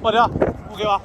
我丢不给我。